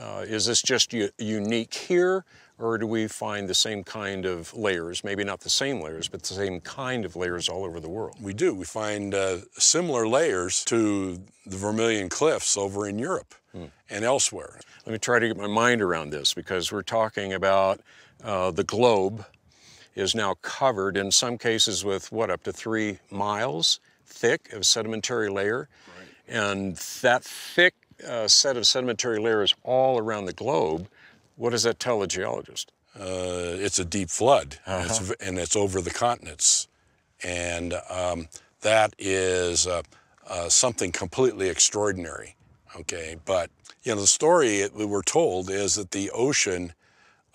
Uh, is this just unique here, or do we find the same kind of layers, maybe not the same layers, but the same kind of layers all over the world? We do. We find uh, similar layers to the Vermilion Cliffs over in Europe hmm. and elsewhere. Let me try to get my mind around this because we're talking about uh, the globe is now covered in some cases with what, up to three miles thick of sedimentary layer. Right. And that thick uh, set of sedimentary layers all around the globe, what does that tell a geologist? Uh, it's a deep flood, uh -huh. and, it's, and, it's, over the continents. And um, that is uh, uh, something completely extraordinary, okay? But, you know, the story we were told is that the ocean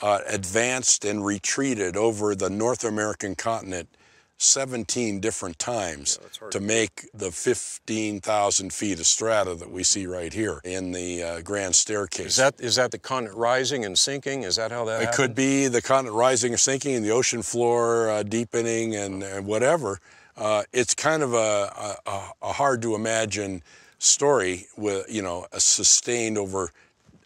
uh, advanced and retreated over the North American continent 17 different times yeah, to make the 15,000 feet of strata that we see right here in the uh, grand staircase. Is that is that the continent rising and sinking? Is that how that It happened? could be the continent rising or sinking and the ocean floor uh, deepening and, and whatever. Uh, it's kind of a, a, a, hard to imagine story with, you know, a sustained over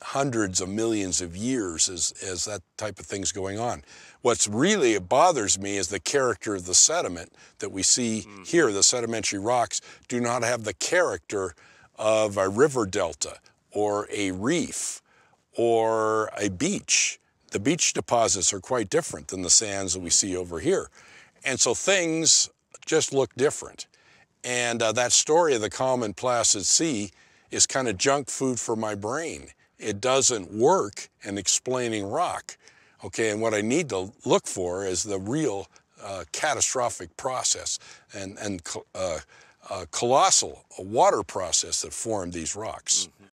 hundreds of millions of years as, as that type of thing's going on. What's really bothers me is the character of the sediment that we see mm-hmm. here. The sedimentary rocks do not have the character of a river delta or a reef or a beach. The beach deposits are quite different than the sands that we see over here. And so things just look different. And uh, that story of the calm and placid sea is kind of junk food for my brain it doesn't work in explaining rock. Okay, and what I need to look for is the real uh, catastrophic process and, and uh, uh, colossal water process that formed these rocks. Mm -hmm.